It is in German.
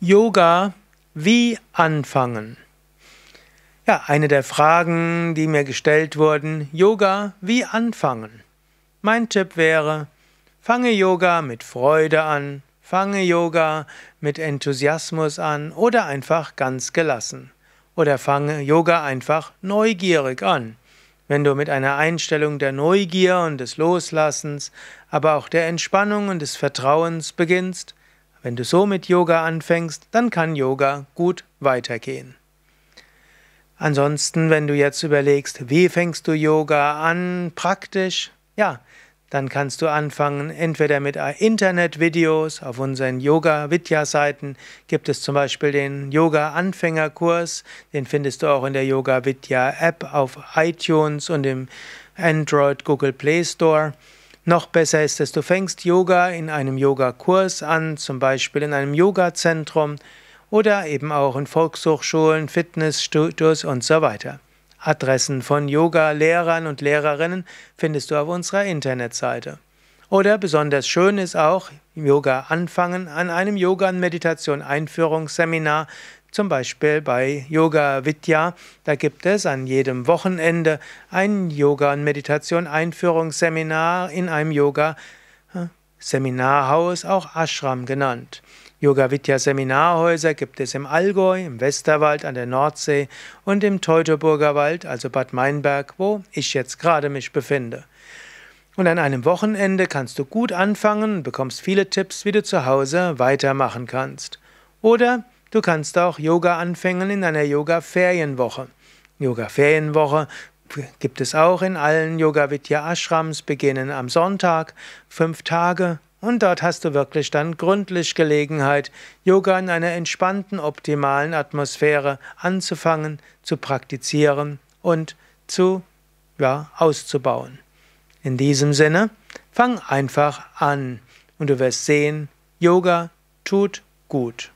Yoga, wie anfangen? Ja, eine der Fragen, die mir gestellt wurden, Yoga, wie anfangen? Mein Tipp wäre, fange Yoga mit Freude an, fange Yoga mit Enthusiasmus an oder einfach ganz gelassen. Oder fange Yoga einfach neugierig an. Wenn du mit einer Einstellung der Neugier und des Loslassens, aber auch der Entspannung und des Vertrauens beginnst, wenn du so mit Yoga anfängst, dann kann Yoga gut weitergehen. Ansonsten, wenn du jetzt überlegst, wie fängst du Yoga an praktisch, ja, dann kannst du anfangen entweder mit Internetvideos. Auf unseren Yoga-Vidya-Seiten gibt es zum Beispiel den Yoga-Anfängerkurs. Den findest du auch in der Yoga-Vidya-App auf iTunes und im Android Google Play Store. Noch besser ist es, du fängst Yoga in einem Yogakurs an, zum Beispiel in einem Yogazentrum oder eben auch in Volkshochschulen, Fitnessstudios und so weiter. Adressen von Yoga-Lehrern und Lehrerinnen findest du auf unserer Internetseite. Oder besonders schön ist auch Yoga anfangen an einem Yoga- und Meditation-Einführungsseminar zum Beispiel bei Yoga Vidya, da gibt es an jedem Wochenende ein Yoga- und Meditation-Einführungsseminar in einem Yoga-Seminarhaus, auch Ashram genannt. Yoga Vidya Seminarhäuser gibt es im Allgäu, im Westerwald an der Nordsee und im Teutoburger Wald, also Bad Meinberg, wo ich jetzt gerade mich befinde. Und an einem Wochenende kannst du gut anfangen und bekommst viele Tipps, wie du zu Hause weitermachen kannst. Oder Du kannst auch Yoga anfangen in einer Yoga-Ferienwoche. Yoga-Ferienwoche gibt es auch in allen Yoga Vidya Ashrams, beginnen am Sonntag, fünf Tage. Und dort hast du wirklich dann gründlich Gelegenheit, Yoga in einer entspannten, optimalen Atmosphäre anzufangen, zu praktizieren und zu, ja, auszubauen. In diesem Sinne, fang einfach an und du wirst sehen, Yoga tut gut.